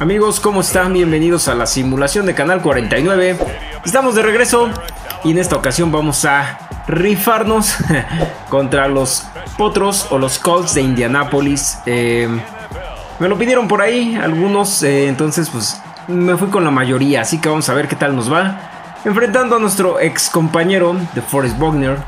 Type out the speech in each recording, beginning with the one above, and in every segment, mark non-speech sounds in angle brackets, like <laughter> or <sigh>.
Amigos, ¿cómo están? Bienvenidos a la simulación de Canal 49. Estamos de regreso y en esta ocasión vamos a rifarnos <laughs> contra los Potros o los Colts de Indianápolis. Eh, me lo pidieron por ahí algunos, eh, entonces pues me fui con la mayoría, así que vamos a ver qué tal nos va. Enfrentando a nuestro ex compañero de Forrest Bogner,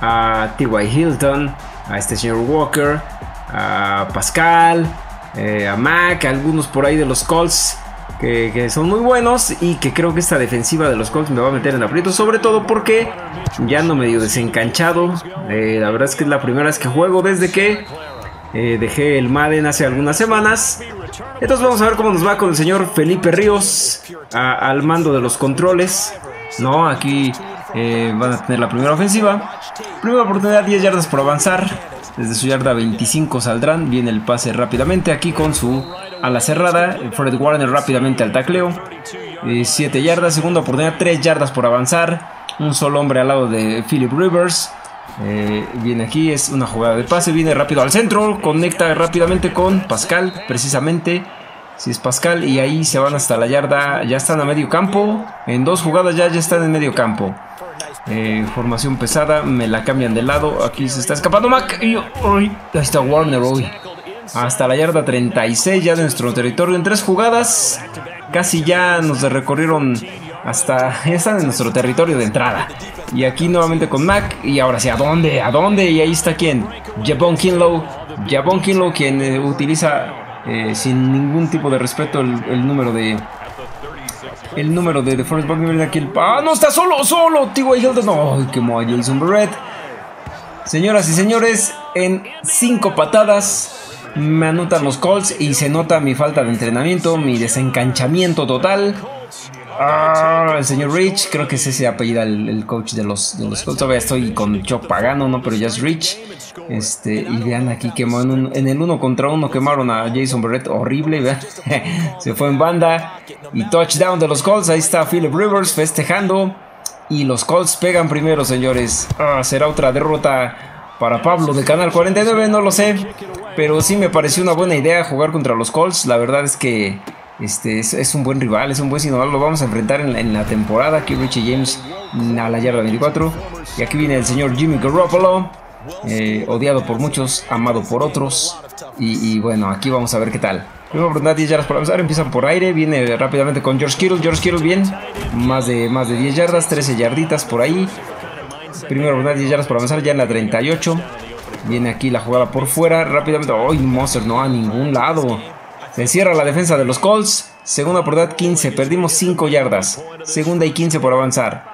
a T.Y. Hilton, a este señor Walker, a Pascal, eh, a Mac, algunos por ahí de los Colts. Que, son muy buenos y que creo que esta defensiva de los Colts me va a meter en aprieto, sobre todo porque ya no medio desencanchado. Eh, la verdad es que es la primera vez que juego desde que eh, dejé el Madden hace algunas semanas. Entonces vamos a ver cómo nos va con el señor Felipe Ríos al mando de los controles. No, aquí van a tener la primera ofensiva. Primera oportunidad, 10 yardas por avanzar. Desde su yarda 25 saldrán. Viene el pase rápidamente aquí con su ala cerrada. Fred Warner rápidamente al tacleo. 7 yardas. Segunda oportunidad. 3 yardas por avanzar. Un solo hombre al lado de Philip Rivers. Eh, viene aquí, es una jugada de pase. Viene rápido al centro. Conecta rápidamente con Pascal. Precisamente. Si es Pascal. Y ahí se van hasta la yarda. Ya están a medio campo. En dos jugadas ya, ya están en medio campo. Eh, formación pesada, me la cambian de lado. Aquí se está escapando Mac. Y, ahí está Warner hoy. Hasta la yarda 36 ya de nuestro territorio en tres jugadas. Casi ya nos recorrieron hasta... Ya están en nuestro territorio de entrada. Y aquí nuevamente con Mac. Y ahora sí, ¿a dónde? ¿A dónde? Y ahí está quién? Jabon Kinlow. Jabon Kinlow quien utiliza eh, sin ningún tipo de respeto el número de el número de The Forest Buckner aquí. El... ¡Ah, no está solo! ¡Solo! T.Y. Hilton. ¡No! ¡Ay, qué moa Jason Barrett! Señoras y señores, en cinco patadas me anotan los calls y se nota mi falta de entrenamiento, mi desencanchamiento total. Ah, el señor Rich, creo que es ese apellido el, coach de los, de los Colts. Todavía estoy con Chuck Pagano, ¿no? Pero ya es Rich. Este, y vean aquí quemó en, el uno contra uno quemaron a Jason Barrett horrible, vean. <laughs> Se fue en banda. Y touchdown de los Colts. Ahí está Philip Rivers festejando. Y los Colts pegan primero, señores. Ah, será otra derrota para Pablo de Canal 49, no lo sé. Pero sí me pareció una buena idea jugar contra los Colts. La verdad es que este, es, un buen rival, es un buen sinodal. Lo vamos a enfrentar en la, temporada. Aquí Richie James a la yarda 24. Y aquí viene el señor Jimmy Garoppolo. Eh, odiado por muchos, amado por otros. Y, bueno, aquí vamos a ver qué tal. Primera oportunidad, 10 yardas por avanzar. Empiezan por aire. Viene rápidamente con George Kittle. George Kittle bien. Más de, más de 10 yardas, 13 yarditas por ahí. Primera oportunidad, 10 yardas por avanzar. Ya en la 38. Viene aquí la jugada por fuera. Rápidamente. ¡Ay, Monster! No a ningún lado. Se cierra la defensa de los Colts. Segunda oportunidad 15. Perdimos 5 yardas. Segunda y 15 por avanzar.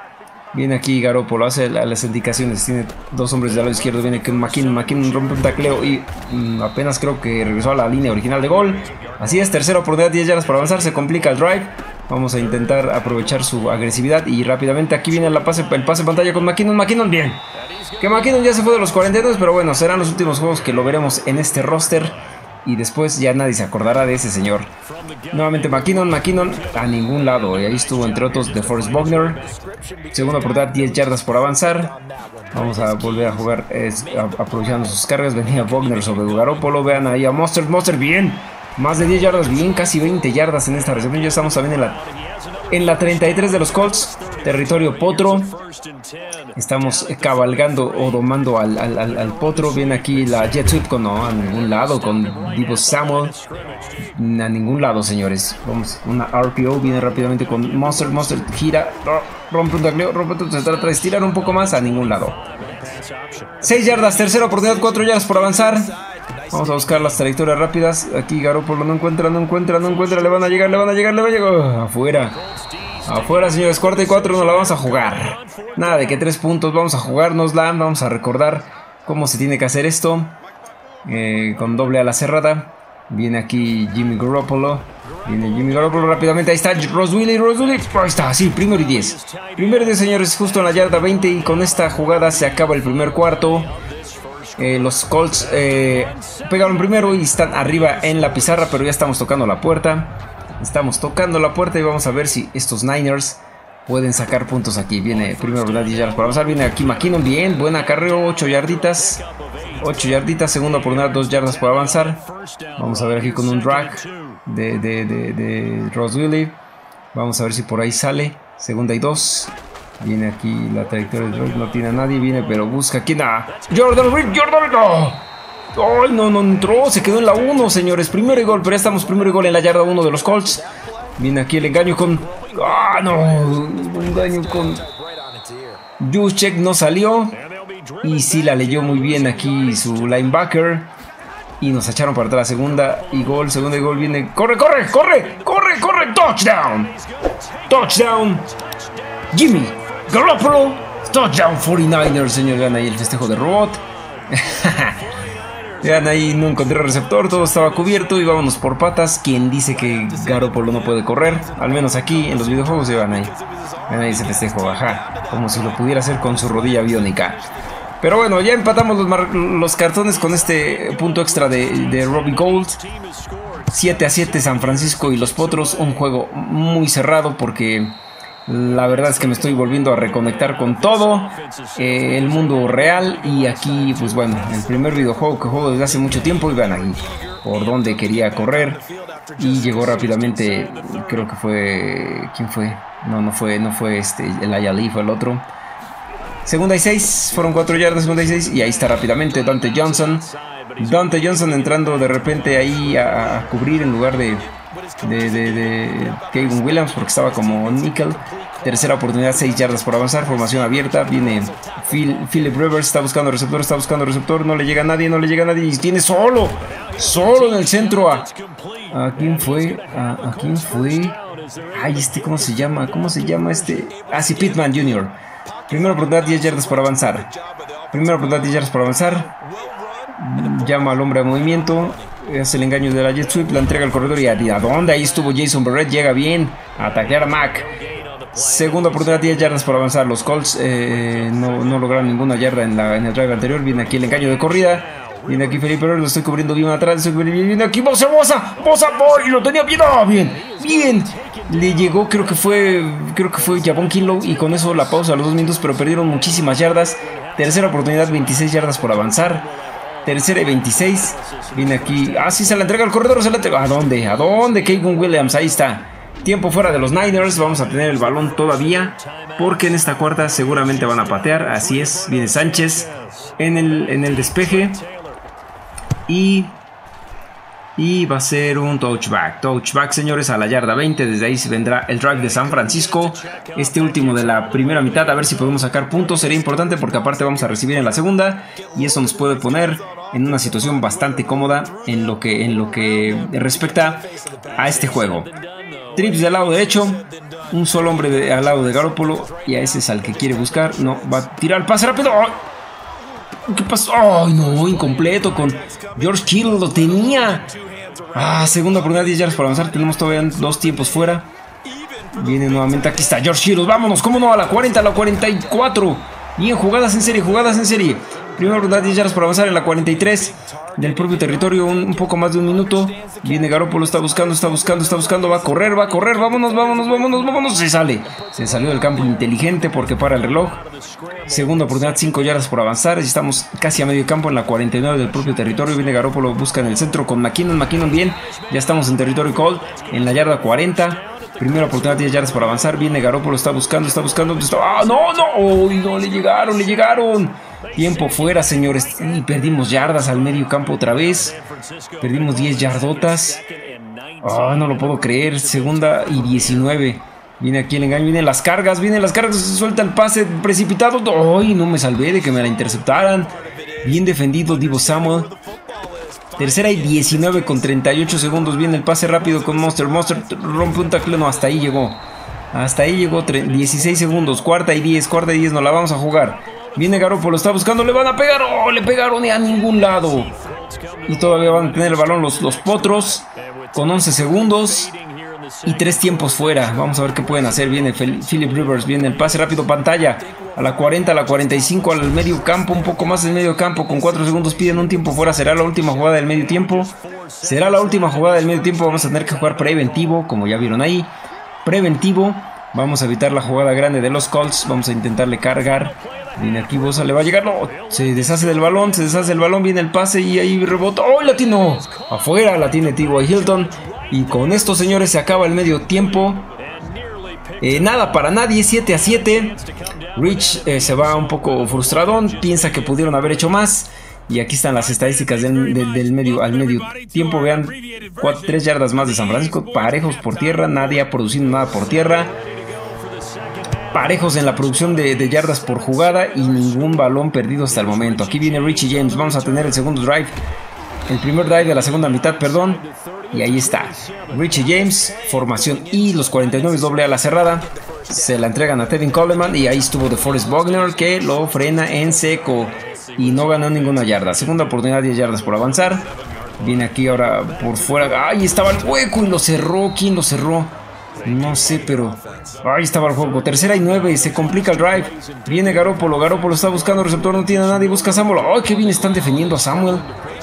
Viene aquí Garoppolo, hace las indicaciones. Tiene dos hombres del lado izquierdo. Viene con McKinnon. McKinnon rompe un tacleo y mm, apenas creo que regresó a la línea original de gol. Así es, tercera oportunidad, 10 yardas para avanzar. Se complica el drive. Vamos a intentar aprovechar su agresividad y rápidamente aquí viene la pase, el pase pantalla con McKinnon. McKinnon, bien. Que McKinnon ya se fue de los 42, pero bueno, serán los últimos juegos que lo veremos en este roster y después ya nadie se acordará de ese señor. Nuevamente McKinnon, McKinnon a ningún lado. Y ahí estuvo entre otros de Forrest Bogner. Segunda oportunidad, 10 yardas por avanzar. Vamos a volver a jugar aprovechando sus cargas. <laughs> Venía Bogner sobre Garoppolo. Vean ahí a Monster, Monster, bien. Más de 10 yardas, bien, casi 20 yardas en esta recepción. Ya estamos también en la, en la 33 de los Colts, territorio Potro. Estamos cabalgando o domando al, al, Potro. Viene aquí la Jet Sweep con no, a ningún lado, con Divo Samuel. A ningún lado, señores. Vamos, una RPO viene rápidamente con Monster. Monster gira, rompe un tacleo, rompe un Se trata de estirar un poco más a ningún lado. 6 yardas, tercera oportunidad, 4 yardas por avanzar. Vamos a buscar las trayectorias rápidas. Aquí Garoppolo no encuentra, no encuentra, no encuentra. Le van a llegar, le van a llegar, le van a llegar. Afuera. Afuera, señores. Cuarta y cuatro no la vamos a jugar. Nada de que tres puntos. Vamos a jugárnosla. Vamos a recordar cómo se tiene que hacer esto. Eh, con doble a la cerrada. Viene aquí Jimmy Garoppolo. Viene Jimmy Garoppolo rápidamente. Ahí está Ross Willy. Ross Willy. Ahí está, sí, primero y 10. Primero y 10, señores, justo en la yarda 20. Y con esta jugada se acaba el primer cuarto. Eh, los Colts eh, pegaron primero y están arriba en la pizarra, pero ya estamos tocando la puerta. Estamos tocando la puerta y vamos a ver si estos Niners pueden sacar puntos aquí. Viene primero ¿verdad? 10 yardas para avanzar. Viene aquí McKinnon. Bien, buena carrera. 8 yarditas. 8 yarditas. Segunda oportunidad, 2 yardas para avanzar. Vamos a ver aquí con un drag. de, de, de, Ross Willy. Vamos a ver si por ahí sale. Segunda y dos. Viene aquí la trayectoria de Ross, no tiene a nadie, viene pero busca. ¿Quién da? Jordan Reed, Jordan no. Ay, no, no entró, se quedó en la 1, señores. Primero y gol, pero estamos primero y gol en la yarda 1 de los Colts. Viene aquí el engaño con. ¡Ah, no! Un engaño con. Juszczyk no salió. Y sí la leyó muy bien aquí su linebacker. Y nos echaron para atrás. Segunda y gol, segunda y gol viene. ¡Corre, corre, corre! ¡Corre, corre! ¡Touchdown! ¡Touchdown! Jimmy Garoppolo. Touchdown 49ers, señor. Vean ahí el festejo de robot. <laughs> Vean ahí, no encontré receptor, todo estaba cubierto y vámonos por patas. Quien dice que Garoppolo no puede correr, al menos aquí en los videojuegos, vean ahí. Vean ahí ese festejo, ajá, como si lo pudiera hacer con su rodilla biónica. Pero bueno, ya empatamos los, cartones con este punto extra de, de Robbie Gold. 7 a 7 San Francisco y los Potros, un juego muy cerrado porque la verdad es que me estoy volviendo a reconectar con todo eh, el mundo real y aquí pues bueno, el primer videojuego que juego desde hace mucho tiempo y vean ahí por donde quería correr y llegó rápidamente, creo que fue ¿quién fue? No, no fue, no fue este el Ayali, fue el otro. Segunda y seis, fueron cuatro yardas, segunda y seis y ahí está rápidamente Dante Johnson. Dante Johnson entrando de repente ahí a cubrir en lugar de Kevin Williams porque estaba como nickel. Tercera oportunidad, 6 yardas por avanzar, formación abierta. Viene Philip Rivers, está buscando receptor, está buscando receptor. No le llega a nadie, no le llega a nadie. Y tiene solo, solo en el centro a. ¿A quién fue? ¿A, quién fue? Ay, este, ¿cómo se llama? ¿Cómo se llama este? Ah, sí, Pittman Jr. Primera oportunidad, 10 yardas por avanzar. Primera oportunidad, 10 yardas por avanzar. Llama al hombre a movimiento es el engaño de la jet sweep, la entrega al corredor y a, dónde ahí estuvo Jason Barrett, llega bien a a Mac. Segunda oportunidad, 10 yardas por avanzar. Los Colts eh, no, no, lograron ninguna yarda en, la, en el drive anterior. Viene aquí el engaño de corrida. Viene aquí Felipe lo estoy cubriendo bien atrás. Viene aquí Bosa, Bosa, Bosa, Boy, lo tenía bien, bien, bien. Le llegó, creo que fue, creo que fue Jabón Kinlow y con eso la pausa a los dos minutos, pero perdieron muchísimas yardas. Tercera oportunidad, 26 yardas por avanzar. Tercera y 26. Viene aquí. Ah, sí, se la entrega al corredor. Se la entrega. ¿A dónde? ¿A dónde? Keegan Williams. Ahí está. Tiempo fuera de los Niners. Vamos a tener el balón todavía. Porque en esta cuarta seguramente van a patear. Así es. Viene Sánchez en el, en el despeje. Y y va a ser un touchback. Touchback, señores, a la yarda 20. Desde ahí se vendrá el drive de San Francisco. Este último de la primera mitad. A ver si podemos sacar puntos. Sería importante porque aparte vamos a recibir en la segunda. Y eso nos puede poner en una situación bastante cómoda en lo que, en lo que respecta a este juego. Trips del lado derecho. Un solo hombre al lado de Garoppolo. Y a ese es al que quiere buscar. No, va a tirar el pase rápido. ¿Qué pasó? ¡Ay, no! Incompleto con George Kittle. Lo tenía. Ah, segunda oportunidad, 10 yardas para avanzar. Tenemos todavía dos tiempos fuera. Viene nuevamente. Aquí está George Kittle. Vámonos. ¿Cómo no? A la 40, a la 44. Bien, jugadas en serie, jugadas en serie. Primera oportunidad, 10 yardas para avanzar en la 43 del propio territorio. Un, poco más de un minuto. Viene Garoppolo, está buscando, está buscando, está buscando. Va a correr, va a correr. Vámonos, vámonos, vámonos, vámonos. Se sale. Se salió del campo inteligente porque para el reloj. Segunda oportunidad, 5 yardas por avanzar. Estamos casi a medio campo en la 49 del propio territorio. Viene Garoppolo, busca en el centro con McKinnon. McKinnon bien. Ya estamos en territorio cold. En la yarda 40. Primera oportunidad, 10 yardas por avanzar. Viene Garoppolo, está buscando, está buscando. ¡Ah, no, no! no! Le llegaron, le llegaron. Tiempo fuera, señores. Y perdimos yardas al medio campo otra vez. Perdimos 10 yardotas. Ah, no lo puedo creer. Segunda y 19. Viene aquí el engaño, vienen las cargas, vienen las cargas, se suelta el pase precipitado. ¡Ay! No me salvé de que me la interceptaran. Bien defendido Divo Samuel. Tercera y 19 con 38 segundos. Viene el pase rápido con Monster. Monster rompe un tackle. Hasta ahí llegó. Hasta ahí llegó 16 segundos. Cuarta y 10. Cuarta y 10. No la vamos a jugar. Viene Garoppolo. Está buscando. Le van a pegar. ¡Oh! Le pegaron y a ningún lado. Y todavía van a tener el balón los, los potros. Con 11 segundos y tres tiempos fuera. Vamos a ver qué pueden hacer. Viene Philip Rivers, viene el pase rápido pantalla. A la 40, a la 45, al medio campo, un poco más del medio campo. Con cuatro segundos piden un tiempo fuera. ¿Será la última jugada del medio tiempo? Será la última jugada del medio tiempo. Vamos a tener que jugar preventivo, como ya vieron ahí. Preventivo. Vamos a evitar la jugada grande de los Colts. Vamos a intentarle cargar. Bosa, le va a llegar. No, se deshace del balón, se deshace el balón. Viene el pase y ahí rebota. ¡Oh, latino! Afuera la tiene T.Y. Hilton. Y con esto, señores, se acaba el medio tiempo. Eh, nada para nadie, 7 a 7. Rich eh, se va un poco frustradón, piensa que pudieron haber hecho más. Y aquí están las estadísticas del, medio al medio tiempo. Vean, 3 yardas más de San Francisco, parejos por tierra, nadie ha producido nada por tierra. Parejos en la producción de, yardas por jugada y ningún balón perdido hasta el momento. Aquí viene Richie James, vamos a tener el segundo drive. El primer drive de la segunda mitad, perdón. Y ahí está. Richie James, formación y los 49 doble a la cerrada. Se la entregan a Tevin Coleman y ahí estuvo de Forrest Bogner que lo frena en seco y no ganó ninguna yarda. Segunda oportunidad, 10 yardas por avanzar. Viene aquí ahora por fuera. Ahí estaba el hueco y lo cerró. ¿Quién lo cerró? No sé, pero ahí estaba el juego. Tercera y nueve. Se complica el drive. Viene Garópolo. Garópolo está buscando receptor. No tiene a nadie. Busca a Samuel. ¡Ay, qué bien están defendiendo a Samuel!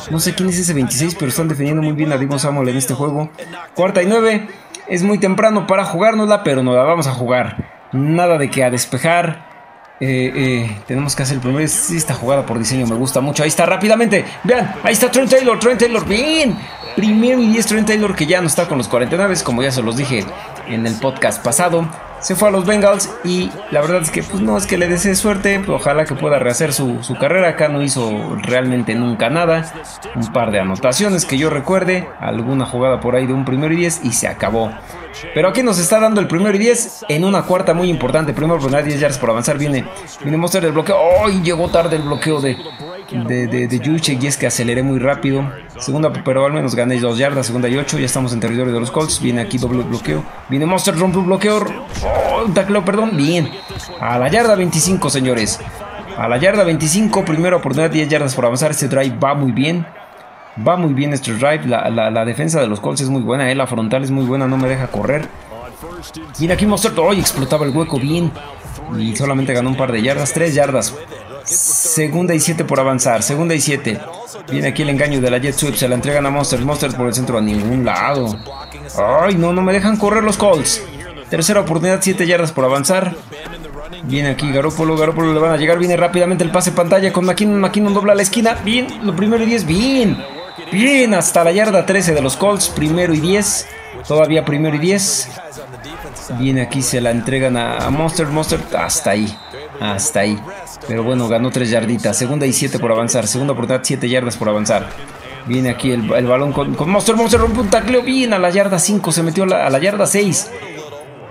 No sé quién es ese 26, pero están defendiendo muy bien a Divo Samuel en este juego. Cuarta y nueve. Es muy temprano para jugárnosla, pero no la vamos a jugar. Nada de que a despejar. Eh, eh, tenemos que hacer el primer. esta jugada por diseño me gusta mucho. Ahí está rápidamente. Vean, ahí está Trent Taylor. Trent Taylor, bien. Primero y 10 Trent Taylor que ya no está con los 49, como ya se los dije en el podcast pasado. Se fue a los Bengals y la verdad es que pues no es que le desee suerte, ojalá que pueda rehacer su, su, carrera. Acá no hizo realmente nunca nada. Un par de anotaciones que yo recuerde, alguna jugada por ahí de un primero y 10 y se acabó. Pero aquí nos está dando el primero y 10 en una cuarta muy importante. Primero por 10 yardas por avanzar. Viene, viene mostrar el bloqueo. ¡Ay! llegó tarde el bloqueo de, de, de, y es que aceleré muy rápido. Segunda, pero al menos gané 2 yardas. Segunda y 8. Ya estamos en territorio de los Colts. Viene aquí doble bloqueo. Viene Monster, rompe un bloqueo. Oh, tacleo, perdón. Bien. A la yarda 25, señores. A la yarda 25. Primera oportunidad, 10 yardas por avanzar. Este drive va muy bien. Va muy bien este drive. La, defensa de los Colts es muy buena. Eh. La frontal es muy buena. No me deja correr. Mira aquí Monster. ¡Ay! explotaba el hueco bien. Y solamente ganó un par de yardas. 3 yardas. Segunda y 7 por avanzar. Segunda y 7. Viene aquí el engaño de la Jet Sweep. Se la entregan a Monsters. Monsters por el centro a ningún lado. Ay, no, no me dejan correr los Colts. Tercera oportunidad, 7 yardas por avanzar. Viene aquí Garópolo, Garópolo le van a llegar. Viene rápidamente el pase pantalla con McKinnon. McKinnon dobla la esquina. Bien, lo primero y 10. Bien. Bien, hasta la yarda 13 de los Colts. Primero y 10. Todavía primero y 10. Viene aquí, se la entregan a Monster. Monster hasta ahí. Hasta ahí. Pero bueno, ganó 3 yarditas. Segunda y 7 por avanzar. Segunda oportunidad, 7 yardas por avanzar. Viene aquí el, balón con, Monster. Monster rompe un tacleo. Bien a la yarda 5. Se metió a la, yarda 6.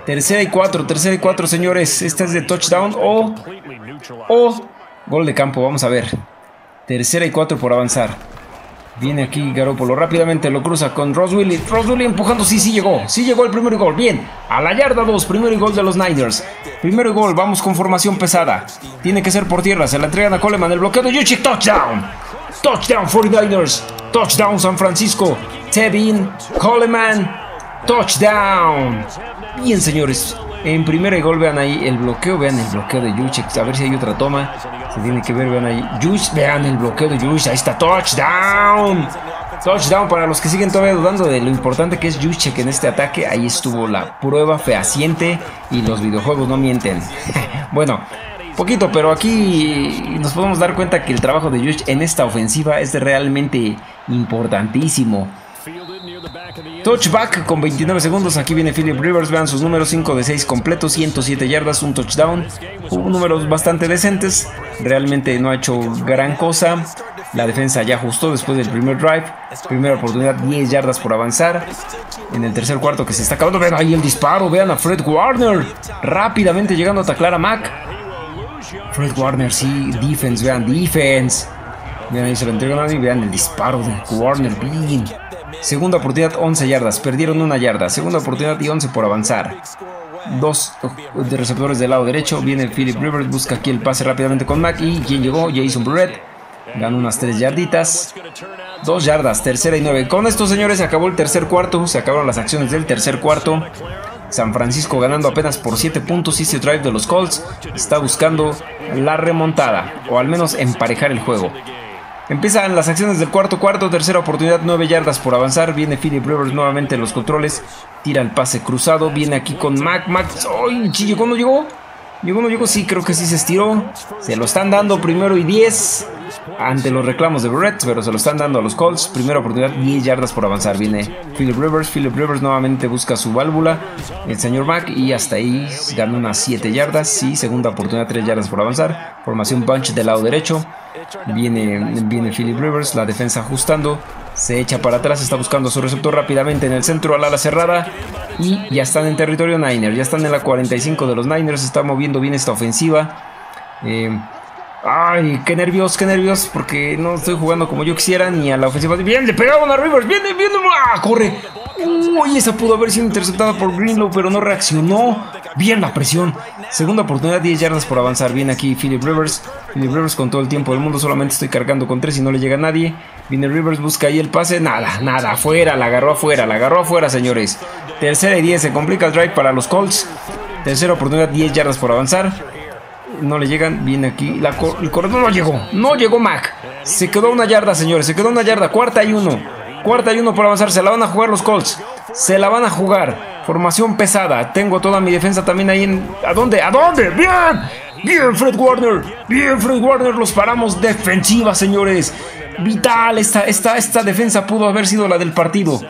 Tercera y 4. Tercera y 4, señores. Esta es de touchdown o. O. Gol de campo. Vamos a ver. Tercera y 4 por avanzar. Viene aquí Garópolo rápidamente, lo cruza con. Ross Willy empujando, sí, sí llegó. Sí llegó el primer gol. Bien, a la yarda 2, primero y gol de los Niners. Primero gol, vamos con formación pesada. Tiene que ser por tierra, se la entregan a Coleman. El bloqueo de Yuchik, touchdown. Touchdown 49ers. Touchdown San Francisco. Tevin, Coleman. Touchdown. Bien, señores. En primera y gol, vean ahí el bloqueo. Vean el bloqueo de Yuchik. A ver si hay otra toma. Se tiene que ver, vean ahí. Juice, vean el bloqueo de Juice. Ahí está, touchdown. Touchdown para los que siguen todavía dudando de lo importante que es Juice en este ataque. Ahí estuvo la prueba fehaciente y los videojuegos no mienten. <laughs> bueno, poquito, pero aquí nos podemos dar cuenta que el trabajo de Juice en esta ofensiva es realmente importantísimo. Touchback con 29 segundos. Aquí viene Philip Rivers. Vean sus números 5 de 6 completos, 107 yardas, un touchdown. Números bastante decentes. Realmente no ha hecho gran cosa. La defensa ya ajustó después del primer drive. Primera oportunidad, 10 yardas por avanzar. En el tercer cuarto que se está acabando. Vean ahí el disparo. Vean a Fred Warner. Rápidamente llegando a taclar a Mac. Fred Warner, sí. Defense, vean, defense. Vean ahí se lo entregan y vean el disparo de Warner. Bien. Segunda oportunidad, 11 yardas. Perdieron una yarda. Segunda oportunidad y 11 por avanzar. Dos de receptores del lado derecho. Viene Philip Rivers. Busca aquí el pase rápidamente con Mac. Y quien llegó, Jason Burrett. Ganó unas 3 yarditas. Dos yardas, tercera y 9. Con esto, señores, se acabó el tercer cuarto. Se acabaron las acciones del tercer cuarto. San Francisco ganando apenas por 7 puntos. Easy drive de los Colts está buscando la remontada. O al menos emparejar el juego. Empiezan las acciones del cuarto cuarto, tercera oportunidad, 9 yardas por avanzar. Viene Philip Rivers nuevamente en los controles. Tira el pase cruzado. Viene aquí con Mac. Mac. ¡Ay! ¿Llegó? ¿No llegó? No llegó, sí, creo que sí se estiró. Se lo están dando primero y 10 ante los reclamos de Brett, pero se lo están dando a los Colts. Primera oportunidad, 10 yardas por avanzar. Viene Philip Rivers. Philip Rivers nuevamente busca su válvula. El señor Mack y hasta ahí gana unas 7 yardas. Sí, segunda oportunidad, 3 yardas por avanzar. Formación bunch del lado derecho. Viene, viene Philip Rivers, la defensa ajustando. Se echa para atrás, está buscando su receptor rápidamente en el centro al ala cerrada. Y ya están en territorio Niner, ya están en la 45 de los Niners. Está moviendo bien esta ofensiva. Eh, ay, qué nervios, qué nervios, porque no estoy jugando como yo quisiera ni a la ofensiva. Bien, le pegaron a Rivers, bien, bien, ¡ah! corre. Uy, esa pudo haber sido interceptada por Greenlow, pero no reaccionó. Bien la presión. Segunda oportunidad, 10 yardas por avanzar. Viene aquí Philip Rivers. Philip Rivers con todo el tiempo del mundo. Solamente estoy cargando con 3 y no le llega a nadie. Viene Rivers, busca ahí el pase. Nada, nada. Afuera, la agarró afuera, la agarró afuera, señores. Tercera y 10. Se complica el drive para los Colts. Tercera oportunidad, 10 yardas por avanzar. No le llegan. Viene aquí. El corredor no llegó. No llegó Mac. Se quedó una yarda, señores. Se quedó una yarda. Cuarta y uno. Cuarta y uno por avanzar. Se la van a jugar los Colts. Se la van a jugar. Formación pesada. Tengo toda mi defensa también ahí en. ¿A dónde? ¿A dónde? ¡Bien! Bien, Fred Warner. Bien, Fred Warner. Los paramos defensiva, señores. Vital. Esta, esta, esta defensa pudo haber sido la del partido.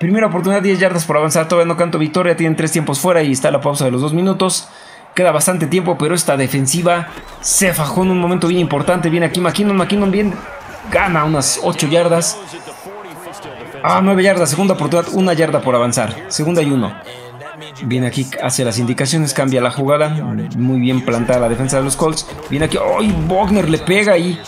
Primera oportunidad, 10 yardas por avanzar. Todavía no canto victoria. Tienen tres tiempos fuera y está la pausa de los dos minutos. Queda bastante tiempo, pero esta defensiva se fajó en un momento bien importante. Viene aquí McKinnon. McKinnon bien gana unas 8 yardas. Ah, 9 yardas, segunda oportunidad, una yarda por avanzar. Segunda y uno. Viene aquí, hace las indicaciones, cambia la jugada. Muy bien plantada la defensa de los Colts. Viene aquí, ¡ay! Bogner le pega ahí.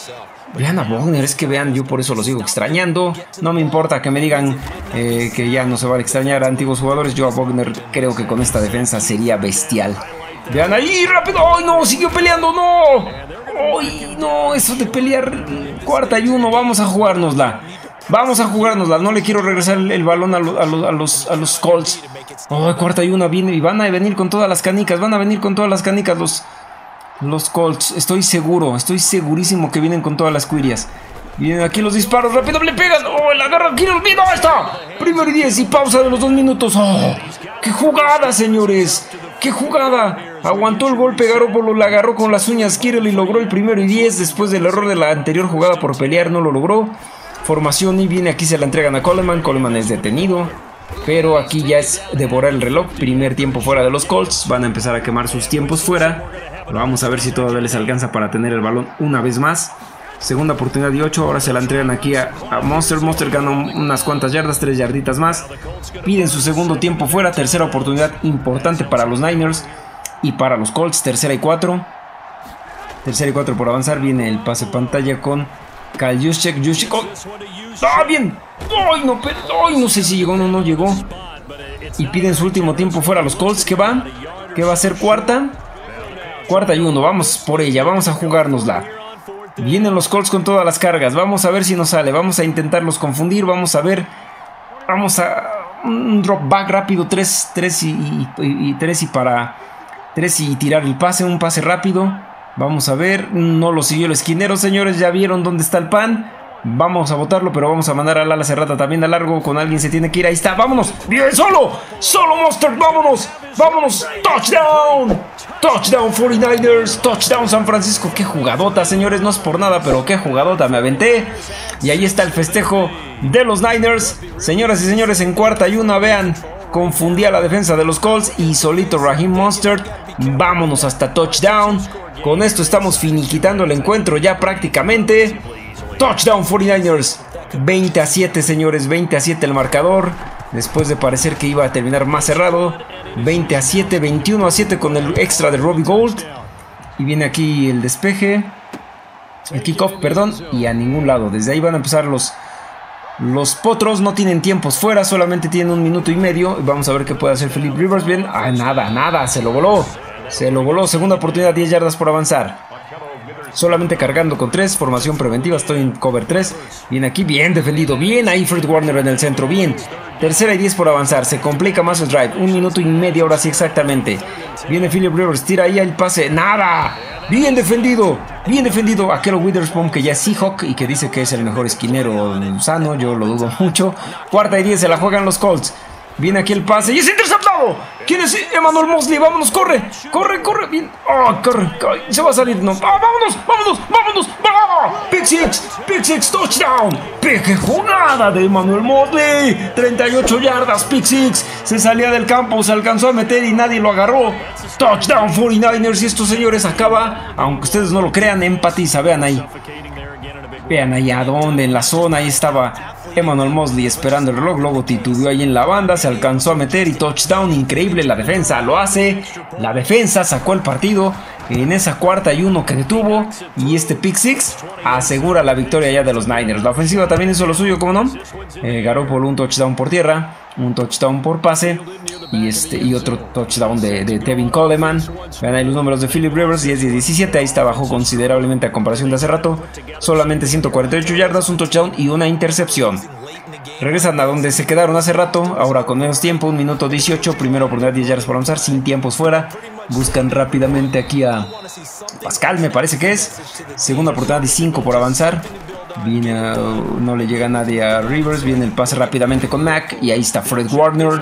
Vean a Bogner, es que vean, yo por eso lo sigo extrañando. No me importa que me digan eh, que ya no se van a extrañar a antiguos jugadores. Yo a Bogner creo que con esta defensa sería bestial. Vean ahí, rápido. ¡Ay, no! Siguió peleando, no. ¡Ay, no! Eso de pelear cuarta y uno, vamos a jugárnosla. Vamos a jugárnosla. No le quiero regresar el, balón a, los, a los Colts. Oh, cuarta y una viene y van a venir con todas las canicas. Van a venir con todas las canicas los, los Colts. Estoy seguro, estoy segurísimo que vienen con todas las cuirias. Vienen aquí los disparos, rápido le pegan. Oh, la agarra aquí, no está. Primero y diez y pausa de los dos minutos. Oh, qué jugada, señores. Qué jugada. Aguantó el golpe, Garoppolo la agarró con las uñas Kirill y logró el primero y diez después del error de la anterior jugada por pelear, no lo logró. Formación y viene aquí, se la entregan a Coleman. Coleman es detenido. Pero aquí ya es devorar el reloj. Primer tiempo fuera de los Colts. Van a empezar a quemar sus tiempos fuera. vamos a ver si todavía les alcanza para tener el balón una vez más. Segunda oportunidad de 8. Ahora se la entregan aquí a, Monster. Monster gana unas cuantas yardas, tres yarditas más. Piden su segundo tiempo fuera. Tercera oportunidad importante para los Niners y para los Colts. Tercera y cuatro. Tercera y cuatro por avanzar. Viene el pase pantalla con Juszczyk, Juszczyk. ¡Ah, bien! ¡Ay, no! ¡Ay, no sé si llegó o no, no llegó! Y piden su último tiempo fuera los Colts. ¿Qué va? ¿Qué va a ser cuarta? Cuarta y uno. Vamos por ella. Vamos a jugárnosla. Vienen los Colts con todas las cargas. Vamos a ver si nos sale. Vamos a intentarlos confundir. Vamos a ver. Vamos a. Un drop back rápido. 3, 3 y, y, 3 y para. 3 y tirar el pase. Un pase rápido. Vamos a ver, no lo siguió el esquinero, señores, ya vieron dónde está el pan. Vamos a botarlo, pero vamos a mandar al ala cerrada también a largo. Con alguien se tiene que ir. Ahí está, vámonos. Bien, solo. Solo Monster, vámonos. Vámonos. Touchdown. Touchdown 49ers. Touchdown San Francisco. Qué jugadota, señores. No es por nada, pero qué jugadota. Me aventé. Y ahí está el festejo de los Niners. Señoras y señores, en cuarta y una, vean. Confundía la defensa de los Colts y solito Raheem Monster. Vámonos hasta touchdown. Con esto estamos finiquitando el encuentro ya prácticamente. Touchdown 49ers. 20 a 7, señores. 20 a 7 el marcador. Después de parecer que iba a terminar más cerrado. 20 a 7, 21 a 7 con el extra de Robbie Gold. Y viene aquí el despeje. El kickoff, perdón. Y a ningún lado. Desde ahí van a empezar los, los potros. No tienen tiempos fuera. Solamente tienen un minuto y medio. Vamos a ver qué puede hacer Philip Rivers. Bien. Ah, nada, nada. Se lo voló. Se lo voló. Segunda oportunidad, 10 yardas por avanzar. Solamente cargando con 3. Formación preventiva. Estoy en cover 3. Viene aquí. Bien defendido. Bien ahí Fred Warner en el centro. Bien. Tercera y 10 por avanzar. Se complica más el drive. Un minuto y medio ahora sí exactamente. Viene Philip Rivers. Tira ahí el pase. ¡Nada! Bien defendido. Bien defendido. Aquel Witherspoon que ya es Seahawk y que dice que es el mejor esquinero sano. Yo lo dudo <laughs> mucho. Cuarta y 10 se la juegan los Colts. Viene aquí el pase y es interceptado. ¿Quién es? Emmanuel Mosley. Vámonos, corre. Corre, corre. Bien. Oh, corre. Se va a salir. No. Ah, vámonos, vámonos, vámonos. ¡Ah! Pick six. Pick. Touchdown. Qué jugada de Emmanuel Mosley. 38 yardas. Pick. Se salía del campo. Se alcanzó a meter y nadie lo agarró. Touchdown 49ers. Y estos señores acaba, aunque ustedes no lo crean, empatiza. Vean ahí. Vean ahí a dónde, en la zona, ahí estaba Emmanuel Mosley esperando el reloj, luego titubeó ahí en la banda, se alcanzó a meter y touchdown, increíble, la defensa lo hace, la defensa sacó el partido en esa cuarta y uno que detuvo y este pick six asegura la victoria ya de los Niners. La ofensiva también hizo lo suyo, como no? Eh, Garoppolo un touchdown por tierra, un touchdown por pase y, este, y otro touchdown de, de Tevin Coleman. Vean ahí los números de Philip Rivers, 10 de 17, ahí está bajó considerablemente a comparación de hace rato. Solamente 148 yardas, un touchdown y una intercepción. Regresan a donde se quedaron hace rato, ahora con menos tiempo, un minuto 18, primero oportunidad 10 yardas por avanzar, sin tiempos fuera. Buscan rápidamente aquí a Pascal, me parece que es. Segunda oportunidad y 5 por avanzar. Viene, no le llega nadie a Rivers. Viene el pase rápidamente con Mac. Y ahí está Fred Warner.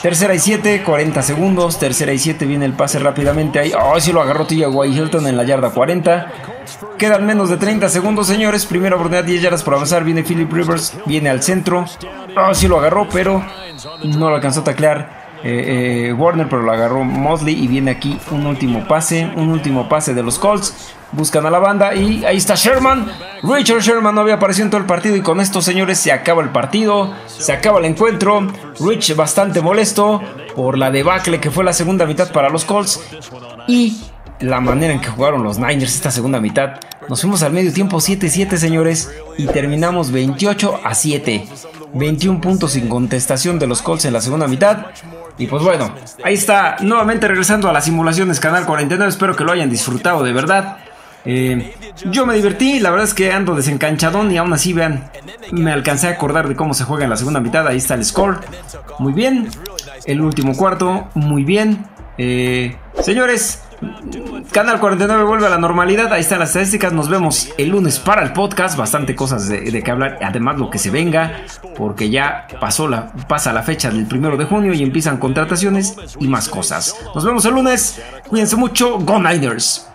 Tercera y 7, 40 segundos. Tercera y 7, viene el pase rápidamente ahí. Oh, sí lo agarró Guay Hilton en la yarda 40. Quedan menos de 30 segundos, señores. Primera oportunidad, 10 yardas por avanzar. Viene Philip Rivers, viene al centro. Oh, sí lo agarró, pero no lo alcanzó a taclear. Eh, eh, Warner, pero lo agarró Mosley y viene aquí un último pase, un último pase de los Colts. Buscan a la banda y ahí está Sherman. Richard Sherman no había aparecido en todo el partido y con esto, señores, se acaba el partido, se acaba el encuentro. Rich bastante molesto por la debacle que fue la segunda mitad para los Colts y la manera en que jugaron los Niners esta segunda mitad. Nos fuimos al medio tiempo 7-7, señores, y terminamos 28 a 7. 21 puntos sin contestación de los Colts en la segunda mitad. Y pues bueno, ahí está, nuevamente regresando a las simulaciones Canal 49, espero que lo hayan disfrutado de verdad. Eh, yo me divertí, la verdad es que ando desencanchadón y aún así vean, me alcancé a acordar de cómo se juega en la segunda mitad, ahí está el score, muy bien, el último cuarto, muy bien. Eh, señores, Canal 49 vuelve a la normalidad. Ahí están las estadísticas. Nos vemos el lunes para el podcast. Bastante cosas de, de que hablar. Además, lo que se venga. Porque ya pasó la, pasa la fecha del primero de junio y empiezan contrataciones y más cosas. Nos vemos el lunes. Cuídense mucho. Go Niners.